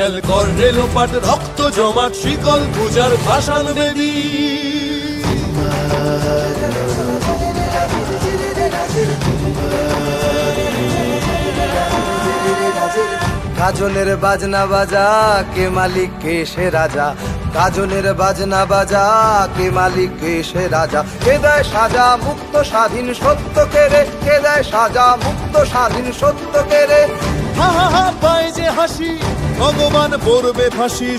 করে রক্ত জমাট, শিকল পূজার বেদী। গাজনের বাজনা বাজা, কে মালিক, কে সে রাজা? গাজনের বাজনা বাজা, কে মালিক, কে সে রাজা? কে দেয় সাজা মুক্ত স্বাধীন সত্য কেড়ে কে দেয় সাজা মুক্ত স্বাধীন সত্য কে রে হাসি ভগবান পড়বে ফাঁসি।